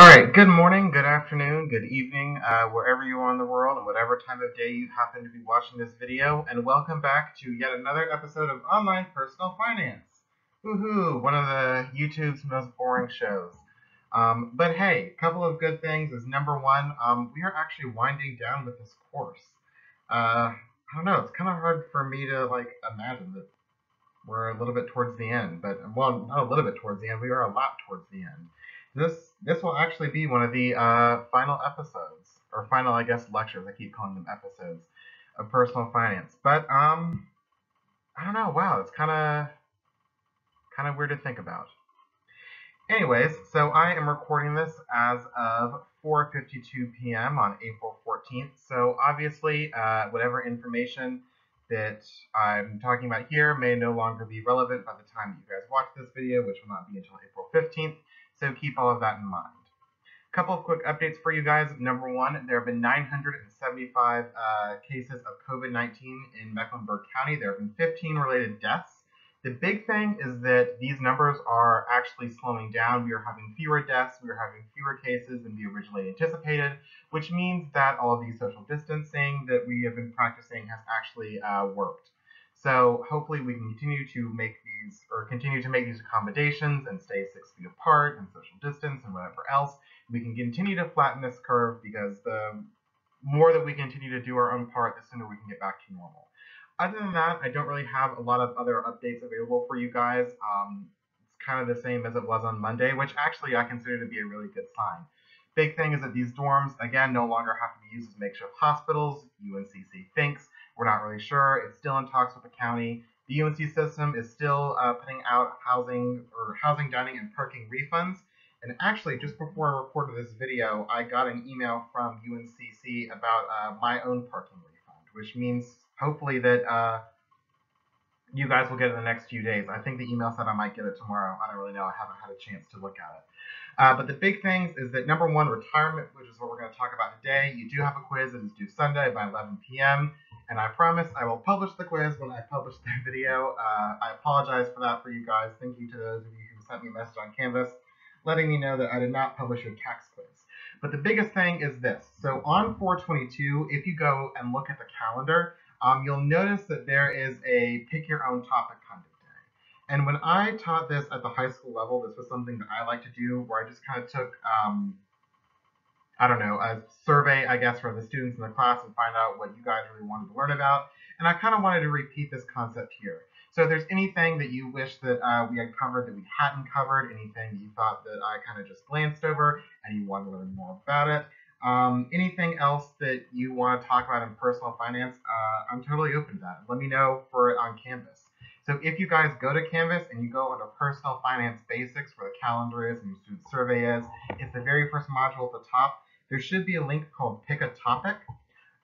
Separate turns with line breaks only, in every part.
All right, good morning, good afternoon, good evening, uh, wherever you are in the world and whatever time of day you happen to be watching this video, and welcome back to yet another episode of Online Personal Finance. Woohoo, one of the YouTube's most boring shows. Um, but hey, a couple of good things is number one, um, we are actually winding down with this course. Uh, I don't know, it's kind of hard for me to like imagine that we're a little bit towards the end, but well, not a little bit towards the end, we are a lot towards the end. This this will actually be one of the uh, final episodes, or final, I guess, lectures. I keep calling them episodes of personal finance. But um, I don't know. Wow, it's kind of kind of weird to think about. Anyways, so I am recording this as of 4:52 p.m. on April 14th. So obviously, uh, whatever information that I'm talking about here may no longer be relevant by the time that you guys watch this video, which will not be until April 15th. So keep all of that in mind. A couple of quick updates for you guys. Number one, there have been 975 uh, cases of COVID-19 in Mecklenburg County. There have been 15 related deaths. The big thing is that these numbers are actually slowing down. We are having fewer deaths, we are having fewer cases than we originally anticipated, which means that all of these social distancing that we have been practicing has actually uh, worked. So hopefully we can continue to make these, or continue to make these accommodations and stay six feet apart and social distance and whatever else. We can continue to flatten this curve because the more that we continue to do our own part, the sooner we can get back to normal. Other than that, I don't really have a lot of other updates available for you guys. Um, it's kind of the same as it was on Monday, which actually I consider to be a really good sign. Big thing is that these dorms, again, no longer have to be used as makeshift hospitals. UNCC thinks we're not really sure. It's still in talks with the county. The UNC system is still uh, putting out housing or housing, dining, and parking refunds. And actually, just before I recorded this video, I got an email from UNCC about uh, my own parking refund, which means hopefully that uh, you guys will get it in the next few days. I think the email said I might get it tomorrow. I don't really know. I haven't had a chance to look at it. Uh, but the big things is that number one, retirement, which is what we're going to talk about today. You do have a quiz that is due Sunday by 11 p.m. And I promise I will publish the quiz when I publish the video. Uh, I apologize for that for you guys. Thank you to those of you who sent me a message on Canvas letting me know that I did not publish your tax quiz. But the biggest thing is this. So on 422, if you go and look at the calendar, um, you'll notice that there is a pick your own topic kind of day. And when I taught this at the high school level, this was something that I like to do where I just kind of took um, I don't know, a survey, I guess, for the students in the class and find out what you guys really wanted to learn about. And I kind of wanted to repeat this concept here. So if there's anything that you wish that uh, we had covered that we hadn't covered, anything that you thought that I kind of just glanced over and you want to learn more about it, um, anything else that you want to talk about in personal finance, uh, I'm totally open to that. Let me know for it on Canvas. So if you guys go to Canvas and you go under Personal Finance Basics, where the calendar is and your student survey is, it's the very first module at the top there should be a link called Pick a Topic.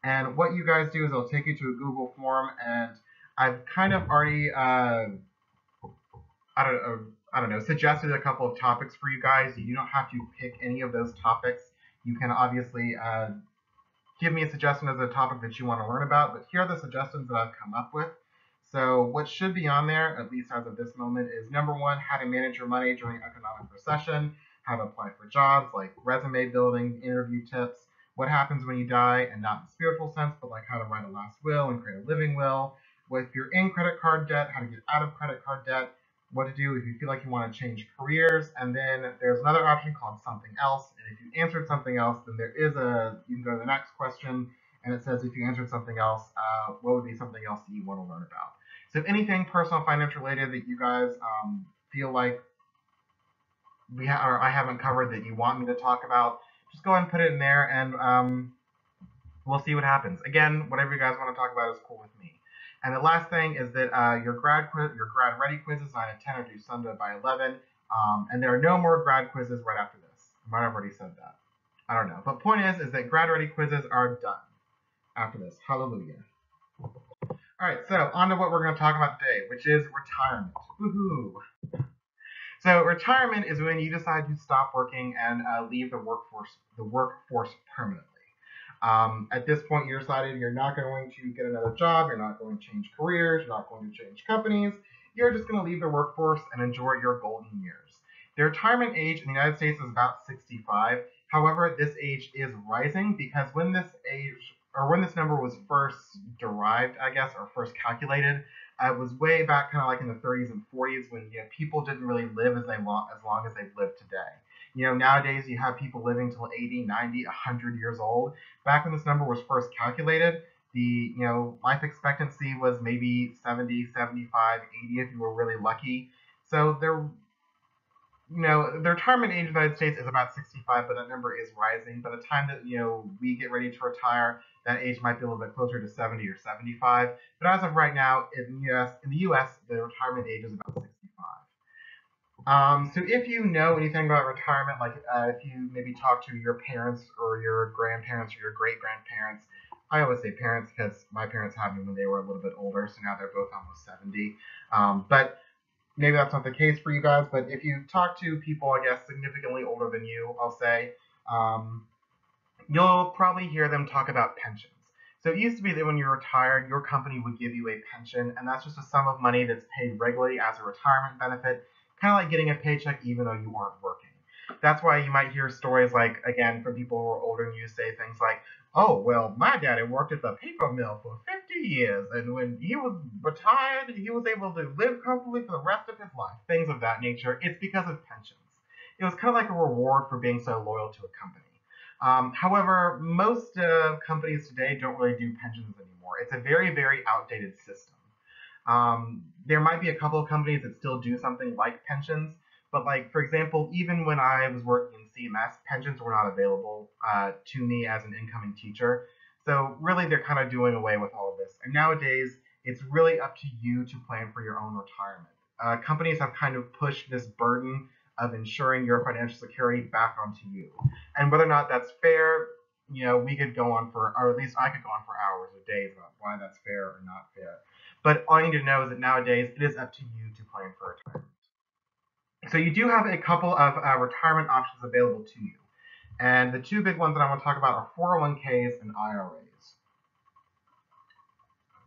And what you guys do is it'll take you to a Google form, and I've kind of already, uh, I don't know, I don't know, suggested a couple of topics for you guys. You don't have to pick any of those topics. You can obviously uh, give me a suggestion as a topic that you want to learn about, but here are the suggestions that I've come up with. So what should be on there, at least as of this moment, is number one, how to manage your money during economic recession to apply for jobs, like resume building, interview tips, what happens when you die, and not in the spiritual sense, but like how to write a last will and create a living will. If you're in credit card debt, how to get out of credit card debt, what to do if you feel like you want to change careers, and then there's another option called something else. And if you answered something else, then there is a, you can go to the next question, and it says if you answered something else, uh, what would be something else that you want to learn about? So anything personal finance related that you guys um, feel like we ha- or I haven't covered that you want me to talk about, just go ahead and put it in there, and um, we'll see what happens. Again, whatever you guys want to talk about is cool with me. And the last thing is that uh, your grad quiz, your grad ready quizzes 9 and 10 are due Sunday by 11, um, and there are no more grad quizzes right after this. I might have already said that. I don't know. But point is, is that grad ready quizzes are done after this. Hallelujah. All right, so on to what we're going to talk about today, which is retirement. Woohoo! So retirement is when you decide to stop working and uh, leave the workforce the workforce permanently. Um, at this point, you're decided you're not going to get another job, you're not going to change careers, you're not going to change companies. You're just going to leave the workforce and enjoy your golden years. The retirement age in the United States is about 65. However, this age is rising because when this age or when this number was first derived, I guess, or first calculated, it was way back kind of like in the 30s and 40s when you know, people didn't really live as, they long, as long as they've lived today. You know, nowadays you have people living till 80, 90, 100 years old. Back when this number was first calculated, the you know life expectancy was maybe 70, 75, 80 if you were really lucky. So there you know, the retirement age in the United States is about 65, but that number is rising. By the time that, you know, we get ready to retire, that age might be a little bit closer to 70 or 75. But as of right now, in the US, in the US the retirement age is about 65. Um, so if you know anything about retirement, like uh, if you maybe talk to your parents or your grandparents or your great-grandparents, I always say parents because my parents had me when they were a little bit older, so now they're both almost 70. Um, but maybe that's not the case for you guys, but if you talk to people, I guess, significantly older than you, I'll say, um, you'll probably hear them talk about pensions. So it used to be that when you're retired, your company would give you a pension, and that's just a sum of money that's paid regularly as a retirement benefit, kind of like getting a paycheck even though you aren't working. That's why you might hear stories like, again, from people who are older than you say things like, oh, well, my daddy worked at the paper mill for 50 years, and when he was retired, he was able to live comfortably for the rest of his life. Things of that nature. It's because of pensions. It was kind of like a reward for being so loyal to a company. Um, however, most uh, companies today don't really do pensions anymore. It's a very, very outdated system. Um, there might be a couple of companies that still do something like pensions, but like, for example, even when I was working in CMS, pensions were not available uh, to me as an incoming teacher. So really, they're kind of doing away with all of this. And nowadays, it's really up to you to plan for your own retirement. Uh, companies have kind of pushed this burden of ensuring your financial security back onto you. And whether or not that's fair, you know, we could go on for, or at least I could go on for hours or days about why that's fair or not fair. But all you need to know is that nowadays it is up to you to plan for retirement. So you do have a couple of uh, retirement options available to you. And the two big ones that I want to talk about are 401ks and IRAs.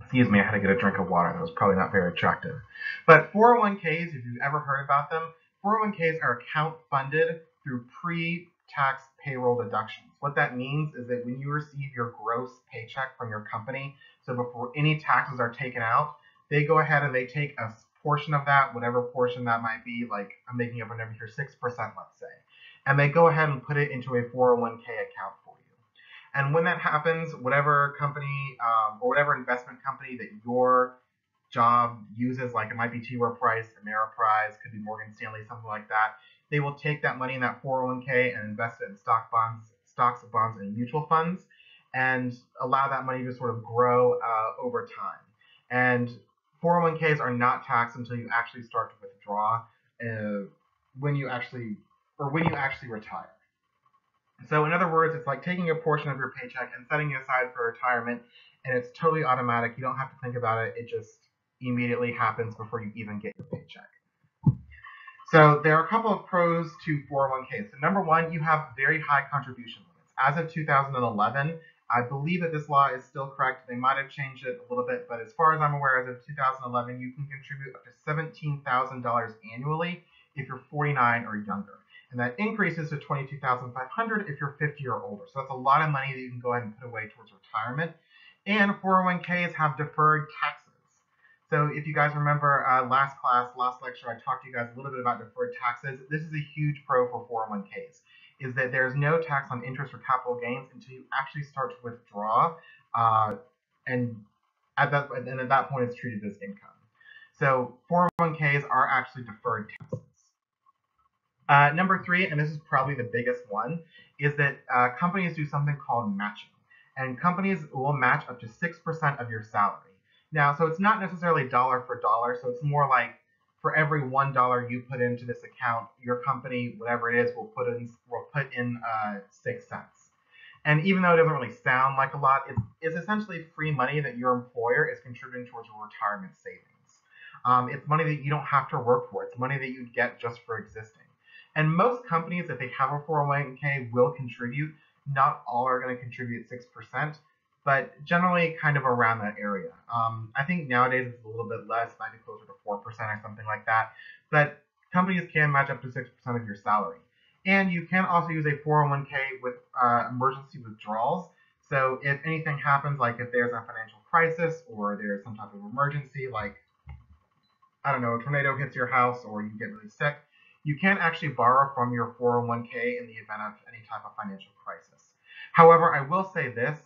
Excuse me, I had to get a drink of water. That was probably not very attractive. But 401ks, if you've ever heard about them, 401ks are account funded through pre-tax payroll deductions. What that means is that when you receive your gross paycheck from your company, so before any taxes are taken out, they go ahead and they take a portion of that, whatever portion that might be, like I'm making up a number here, 6%, let's say. And they go ahead and put it into a 401k account for you. And when that happens, whatever company um, or whatever investment company that your job uses, like it might be T. Rowe Price, Ameriprise, could be Morgan Stanley, something like that, they will take that money in that 401k and invest it in stock bonds, stocks, bonds, and mutual funds, and allow that money to sort of grow uh, over time. And 401ks are not taxed until you actually start to withdraw uh, when you actually or when you actually retire. So in other words, it's like taking a portion of your paycheck and setting it aside for retirement, and it's totally automatic. You don't have to think about it. It just immediately happens before you even get your paycheck. So there are a couple of pros to 401ks. So number one, you have very high contribution limits. As of 2011, I believe that this law is still correct. They might have changed it a little bit, but as far as I'm aware, as of 2011, you can contribute up to $17,000 annually if you're 49 or younger. And that increases to 22,500 if you're 50 or older. So that's a lot of money that you can go ahead and put away towards retirement. And 401ks have deferred taxes. So if you guys remember uh, last class, last lecture, I talked to you guys a little bit about deferred taxes. This is a huge pro for 401ks is that there's no tax on interest or capital gains until you actually start to withdraw, uh, and at that and at that point it's treated as income. So 401ks are actually deferred taxes. Uh, number three, and this is probably the biggest one, is that uh, companies do something called matching, and companies will match up to six percent of your salary. Now, so it's not necessarily dollar for dollar, so it's more like for every one dollar you put into this account, your company, whatever it is, will put in will put in uh, six cents. And even though it doesn't really sound like a lot, it's, it's essentially free money that your employer is contributing towards your retirement savings. Um, it's money that you don't have to work for. It's money that you get just for existing. And most companies, if they have a 401k, will contribute. Not all are going to contribute 6% but generally kind of around that area. Um, I think nowadays it's a little bit less, might be closer to 4% or something like that. But companies can match up to 6% of your salary. And you can also use a 401k with uh, emergency withdrawals. So if anything happens, like if there's a financial crisis or there's some type of emergency, like, I don't know, a tornado hits your house or you get really sick, you can't actually borrow from your 401k in the event of any type of financial crisis. However, I will say this,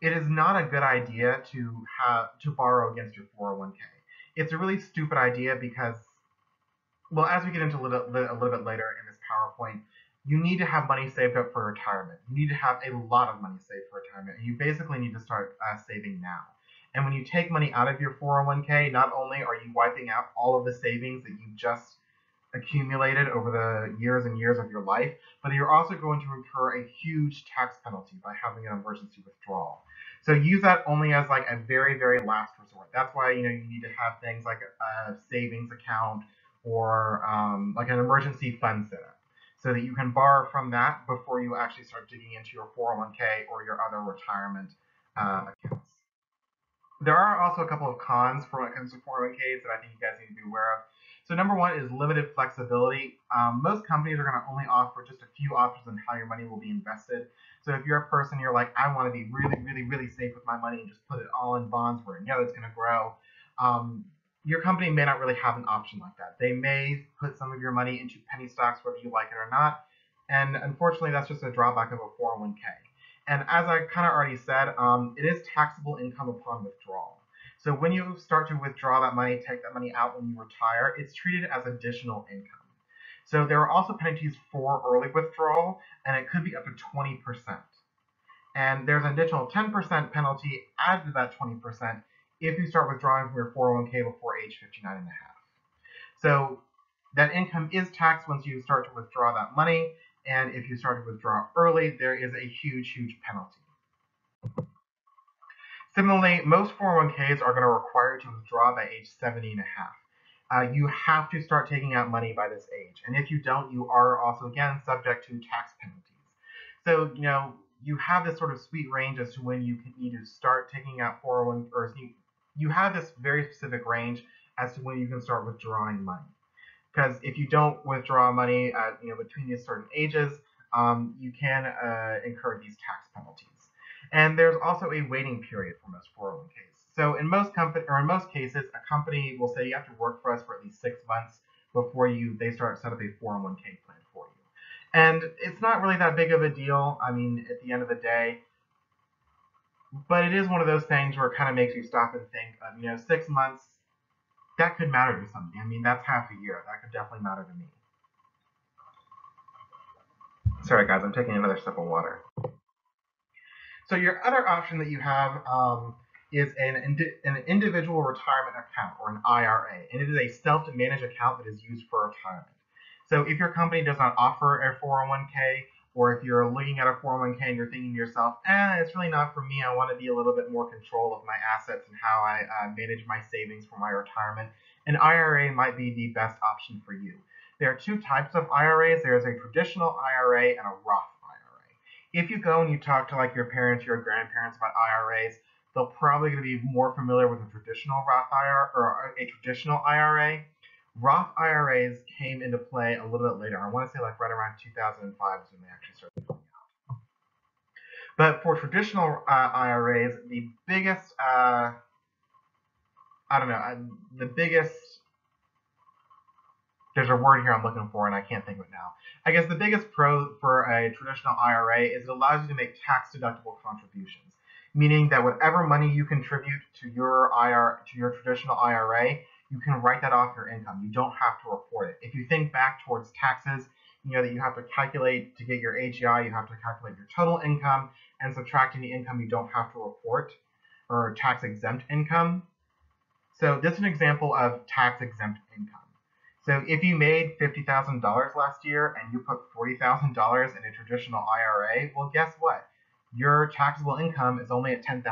it is not a good idea to have to borrow against your 401k. It's a really stupid idea because, well, as we get into a little, a little bit later in this PowerPoint, you need to have money saved up for retirement. You need to have a lot of money saved for retirement, and you basically need to start uh, saving now. And when you take money out of your 401k, not only are you wiping out all of the savings that you just accumulated over the years and years of your life, but you're also going to incur a huge tax penalty by having an emergency withdrawal. So use that only as like a very, very last resort. That's why you know you need to have things like a, savings account or um, like an emergency fund set up so that you can borrow from that before you actually start digging into your 401k or your other retirement uh, accounts. There are also a couple of cons for when it comes to 401ks that I think you guys need to be aware of. So number one is limited flexibility. Um, most companies are going to only offer just a few options on how your money will be invested. So if you're a person, you're like, I want to be really, really, really safe with my money and just put it all in bonds where I know it's going to grow. Um, your company may not really have an option like that. They may put some of your money into penny stocks, whether you like it or not. And unfortunately, that's just a drawback of a 401k. And as I kind of already said, um, it is taxable income upon withdrawal. So when you start to withdraw that money, take that money out when you retire, it's treated as additional income. So there are also penalties for early withdrawal, and it could be up to 20%. And there's an additional 10% penalty added to that 20% if you start withdrawing from your 401k before age 59 and a half. So that income is taxed once you start to withdraw that money, and if you start to withdraw early, there is a huge, huge penalty. Similarly, most 401ks are going to require you to withdraw by age 70 and a half. Uh, you have to start taking out money by this age. And if you don't, you are also, again, subject to tax penalties. So, you know, you have this sort of sweet range as to when you need to start taking out 401 or you have this very specific range as to when you can start withdrawing money. Because if you don't withdraw money at, you know, between these certain ages, um, you can uh, incur these tax penalties. And there's also a waiting period for most 401ks. So in most company or in most cases, a company will say you have to work for us for at least six months before you they start set up a 401k plan for you. And it's not really that big of a deal. I mean, at the end of the day, but it is one of those things where it kind of makes you stop and think you know, six months, that could matter to somebody. I mean, that's half a year. That could definitely matter to me. Sorry, guys, I'm taking another sip of water. So your other option that you have um, is an, indi an individual retirement account, or an IRA, and it is a self-managed account that is used for retirement. So if your company does not offer a 401k, or if you're looking at a 401k and you're thinking to yourself, eh, it's really not for me. I want to be a little bit more control of my assets and how I uh, manage my savings for my retirement. An IRA might be the best option for you. There are two types of IRAs. There's a traditional IRA and a Roth. If you go and you talk to like your parents, your grandparents about IRAs, they'll probably going to be more familiar with a traditional Roth IRA or a traditional IRA Roth IRAs came into play a little bit later. I want to say like right around 2005 is when they actually started coming out. But for traditional uh, IRAs, the biggest, uh, I don't know, uh, the biggest, there's a word here I'm looking for and I can't think of it now. I guess the biggest pro for a traditional IRA is it allows you to make tax deductible contributions, meaning that whatever money you contribute to your IRA, to your traditional IRA, you can write that off your income. You don't have to report it. If you think back towards taxes, you know that you have to calculate to get your AGI, you have to calculate your total income and subtracting the income you don't have to report or tax exempt income. So this is an example of tax exempt income. So if you made $50,000 last year and you put $40,000 in a traditional IRA, well, guess what? Your taxable income is only at $10,000.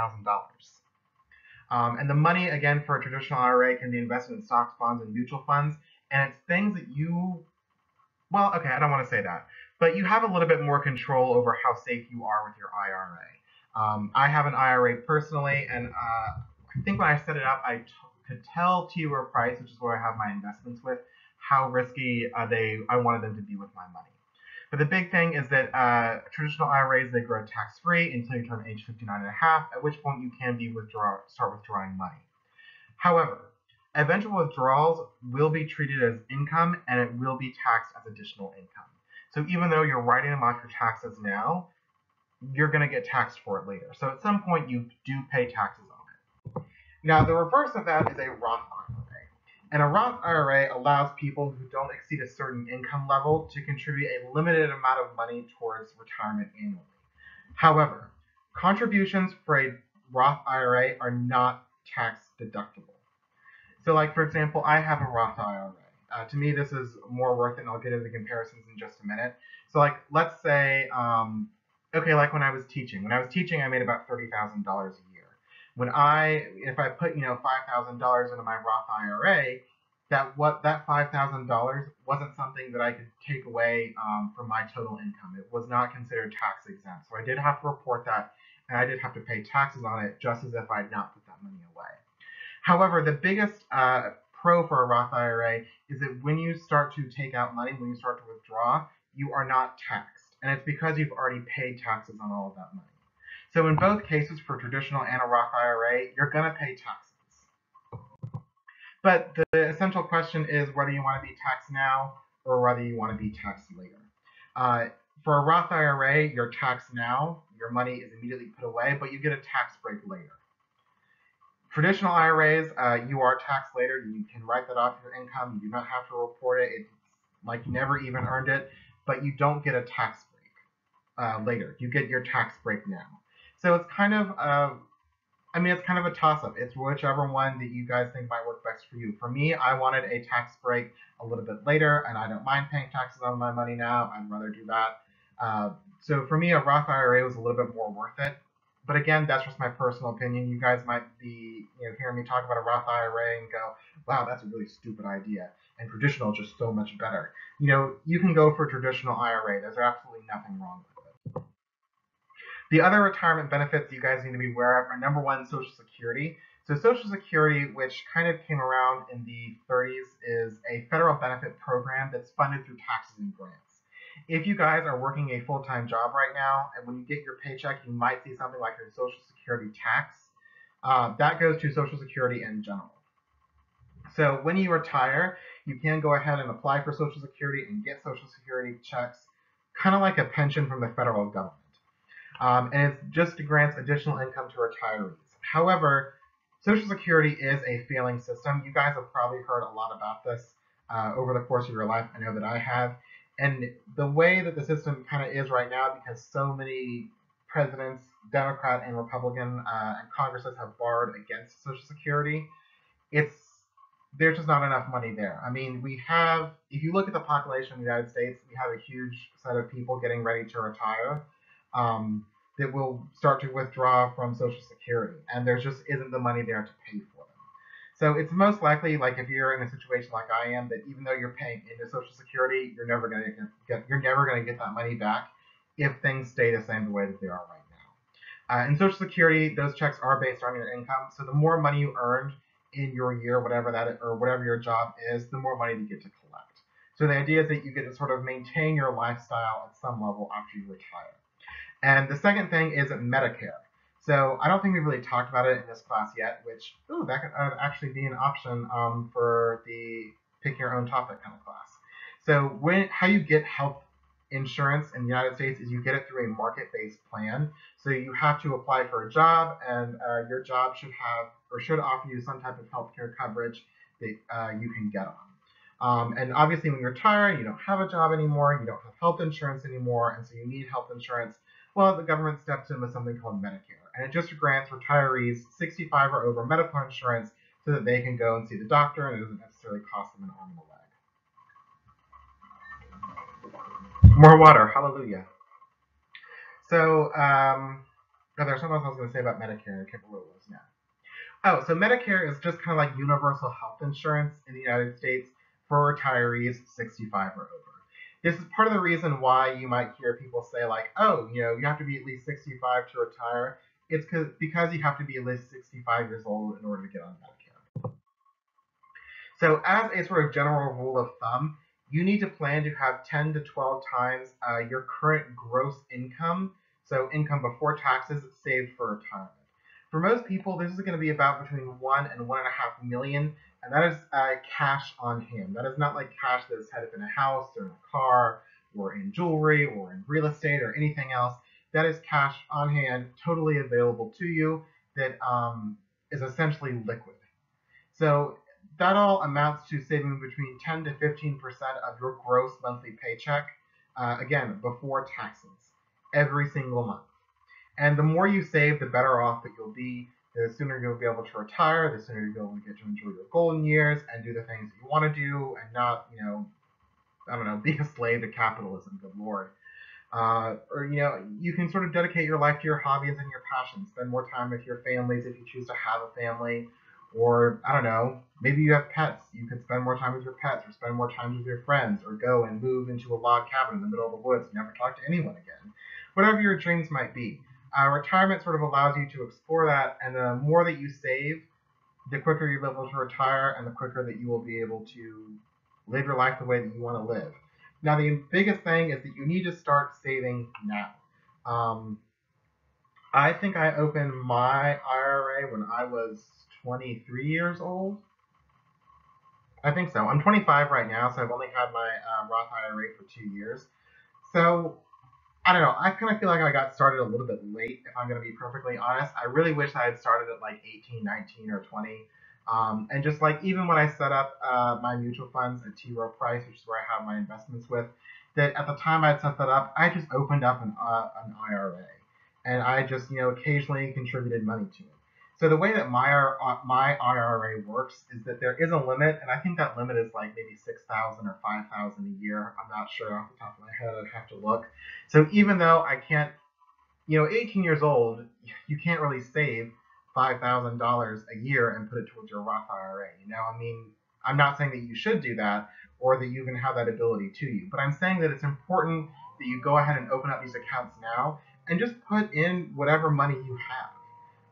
Um, and the money, again, for a traditional IRA can be invested in stocks, bonds, and mutual funds. And it's things that you, well, okay, I don't want to say that, but you have a little bit more control over how safe you are with your IRA. Um, I have an IRA personally, and uh, I think when I set it up, I could tell T. Rowe Price, which is where I have my investments with, how risky uh, they I wanted them to be with my money. But the big thing is that uh, traditional IRAs they grow tax free until you turn age 59 and a half, at which point you can be withdraw start withdrawing money. However, eventual withdrawals will be treated as income and it will be taxed as additional income. So even though you're writing them off your taxes now, you're going to get taxed for it later. So at some point you do pay taxes. Now the reverse of that is a Roth IRA. And a Roth IRA allows people who don't exceed a certain income level to contribute a limited amount of money towards retirement annually. However, contributions for a Roth IRA are not tax deductible. So like for example, I have a Roth IRA. Uh, to me, this is more worth it, and I'll get into the comparisons in just a minute. So like, let's say, um, okay, like when I was teaching. When I was teaching, I made about $30,000 a year. When I, if I put, you know, $5,000 into my Roth IRA, that what that $5,000 wasn't something that I could take away um, from my total income. It was not considered tax exempt. So I did have to report that, and I did have to pay taxes on it just as if I had not put that money away. However, the biggest uh, pro for a Roth IRA is that when you start to take out money, when you start to withdraw, you are not taxed. And it's because you've already paid taxes on all of that money. So in both cases, for traditional and a Roth IRA, you're going to pay taxes. But the essential question is whether you want to be taxed now or whether you want to be taxed later. Uh, for a Roth IRA, you're taxed now, your money is immediately put away, but you get a tax break later. Traditional IRAs, uh, you are taxed later. You can write that off your income. You do not have to report it. It's like you never even earned it, but you don't get a tax break uh, later. You get your tax break now. So it's kind of, uh, I mean, it's kind of a toss-up. It's whichever one that you guys think might work best for you. For me, I wanted a tax break a little bit later, and I don't mind paying taxes on my money now. I'd rather do that. Uh, so for me, a Roth IRA was a little bit more worth it. But again, that's just my personal opinion. You guys might be, you know, hearing me talk about a Roth IRA and go, "Wow, that's a really stupid idea." And traditional is just so much better. You know, you can go for traditional IRA. There's absolutely nothing wrong with it. The other retirement benefits you guys need to be aware of are number one, Social Security. So Social Security, which kind of came around in the 30s, is a federal benefit program that's funded through taxes and grants if you guys are working a full-time job right now, and when you get your paycheck, you might see something like your Social Security tax. Uh, that goes to Social Security in general. So when you retire, you can go ahead and apply for Social Security and get Social Security checks, kind of like a pension from the federal government. Um, and it just grants additional income to retirees. However, Social Security is a failing system. You guys have probably heard a lot about this uh, over the course of your life. I know that I have. And the way that the system kind of is right now, because so many presidents, Democrat and Republican, uh, and Congresses have barred against Social Security, it's there's just not enough money there. I mean, we have, if you look at the population of the United States, we have a huge set of people getting ready to retire um, that will start to withdraw from Social Security, and there just isn't the money there to pay for. Them. So it's most likely, like if you're in a situation like I am, that even though you're paying into Social Security, you're never going to get you're never going to get that money back if things stay the same the way that they are right now. Uh, in Social Security, those checks are based on your income. So the more money you earned in your year, whatever that or whatever your job is, the more money you get to collect. So the idea is that you get to sort of maintain your lifestyle at some level after you retire. And the second thing is Medicare. So I don't think we've really talked about it in this class yet, which, ooh, that could uh, actually be an option um, for the pick your own topic kind of class. So when how you get health insurance in the United States is you get it through a market-based plan. So you have to apply for a job, and uh, your job should have or should offer you some type of healthcare coverage that uh, you can get on. Um, and obviously, when you retire, you don't have a job anymore, you don't have health insurance anymore, and so you need health insurance. Well, the government steps in with something called Medicare and it just grants retirees 65 or over medical insurance so that they can go and see the doctor and it doesn't necessarily cost them an arm and a leg. More water, hallelujah. So, um, oh, there's something else I was going to say about Medicare. I can't remember what it was now. Oh, so Medicare is just kind of like universal health insurance in the United States for retirees 65 or over. This is part of the reason why you might hear people say like, oh, you know, you have to be at least 65 to retire it's because you have to be at least 65 years old in order to get on Medicare. So as a sort of general rule of thumb, you need to plan to have 10 to 12 times uh, your current gross income, so income before taxes saved for retirement. For most people, this is going to be about between one and one and a half million, and that is uh, cash on hand. That is not like cash that is tied up in a house or in a car or in jewelry or in real estate or anything else. That is cash on hand, totally available to you, that um, is essentially liquid. So that all amounts to saving between 10 to 15% of your gross monthly paycheck, uh, again, before taxes, every single month. And the more you save, the better off that you'll be. The sooner you'll be able to retire, the sooner you'll be able to get to enjoy your golden years and do the things that you want to do and not, you know, I don't know, be a slave to capitalism, good lord. Uh, or, you know, you can sort of dedicate your life to your hobbies and your passions. Spend more time with your families if you choose to have a family. Or, I don't know, maybe you have pets. You could spend more time with your pets or spend more time with your friends or go and move into a log cabin in the middle of the woods and never talk to anyone again. Whatever your dreams might be. Uh, retirement sort of allows you to explore that, and the more that you save, the quicker you'll be able to retire and the quicker that you will be able to live your life the way that you want to live. Now, the biggest thing is that you need to start saving now. Um, I think I opened my IRA when I was 23 years old. I think so. I'm 25 right now, so I've only had my uh, Roth IRA for two years. So I don't know. I kind of feel like I got started a little bit late, if I'm going to be perfectly honest. I really wish I had started at like 18, 19, or 20. Um, and just like even when I set up uh, my mutual funds at T. Rowe Price, which is where I have my investments with, that at the time I had set that up, I just opened up an, uh, an IRA, and I just you know occasionally contributed money to it. So the way that my my IRA works is that there is a limit, and I think that limit is like maybe six thousand or five thousand a year. I'm not sure off the top of my head. I'd have to look. So even though I can't, you know, 18 years old, you can't really save five thousand dollars a year and put it towards your Roth IRA. You know, I mean, I'm not saying that you should do that or that you even have that ability to you, but I'm saying that it's important that you go ahead and open up these accounts now and just put in whatever money you have.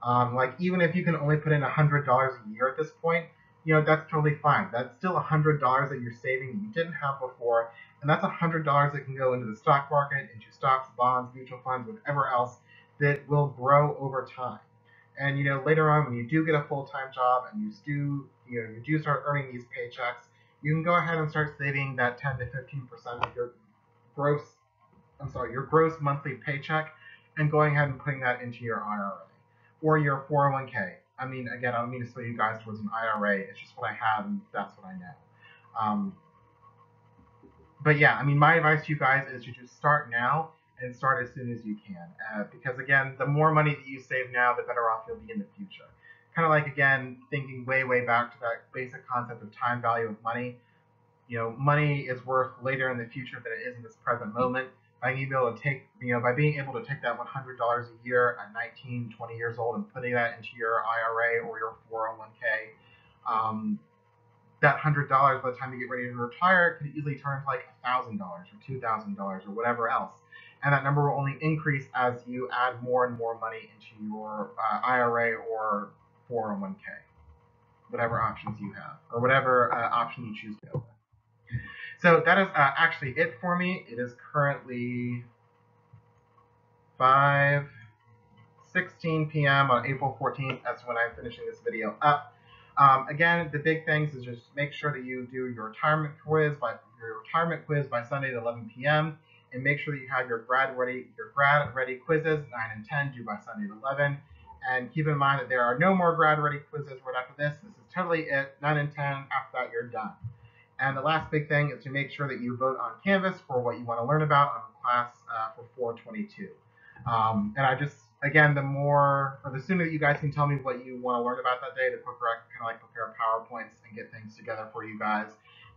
Um, like even if you can only put in $100 a year at this point, you know, that's totally fine. That's still $100 that you're saving that you didn't have before, and that's $100 that can go into the stock market, into stocks, bonds, mutual funds, whatever else that will grow over time. And you know, later on when you do get a full-time job and you do, you know, you do start earning these paychecks, you can go ahead and start saving that 10 to 15% of your gross, I'm sorry, your gross monthly paycheck, and going ahead and putting that into your IRA or your 401k. I mean, again, I don't mean to sway you guys towards an IRA. It's just what I have, and that's what I know. Um, but yeah, I mean, my advice to you guys is to just start now and start as soon as you can. Uh, because again, the more money that you save now, the better off you'll be in the future. Kind of like again, thinking way, way back to that basic concept of time value of money. You know, money is worth later in the future than it is in this present moment by being able to take, you know, by being able to take that $100 a year at 19, 20 years old and putting that into your IRA or your 401k, um, that $100 by the time you get ready to retire could easily turn to like $1,000 or $2,000 or whatever else. And that number will only increase as you add more and more money into your uh, IRA or 401k, whatever options you have, or whatever uh, option you choose to open. So that is uh, actually it for me. It is currently 5:16 p.m. on April 14th. That's when I'm finishing this video up. Um, again, the big things is just make sure that you do your retirement quiz by your retirement quiz by Sunday at 11 p.m. and make sure that you have your grad ready your grad ready quizzes 9 and 10 due by Sunday at 11. And keep in mind that there are no more grad ready quizzes right after this. This is totally it. 9 and 10. After that, you're done. And the last big thing is to make sure that you vote on Canvas for what you want to learn about on class uh, for 422. Um, and I just, again, the more, or the sooner that you guys can tell me what you want to learn about that day, the quicker I can kind of like prepare PowerPoints and get things together for you guys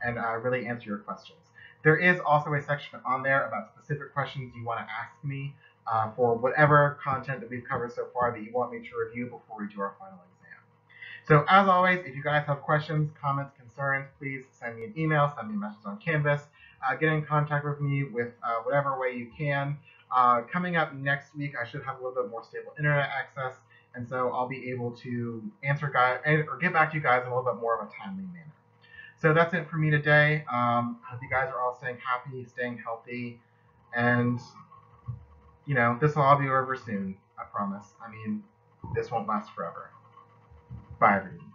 and uh, really answer your questions. There is also a section on there about specific questions you want to ask me uh, for whatever content that we've covered so far that you want me to review before we do our final exam. So as always, if you guys have questions, comments, concerns, please send me an email, send me a message on Canvas, uh, get in contact with me with uh, whatever way you can. Uh, coming up next week, I should have a little bit more stable internet access, and so I'll be able to answer guys or get back to you guys in a little bit more of a timely manner. So that's it for me today. Um, I hope you guys are all staying happy, staying healthy, and you know this will all be over soon. I promise. I mean, this won't last forever. Bye, everybody.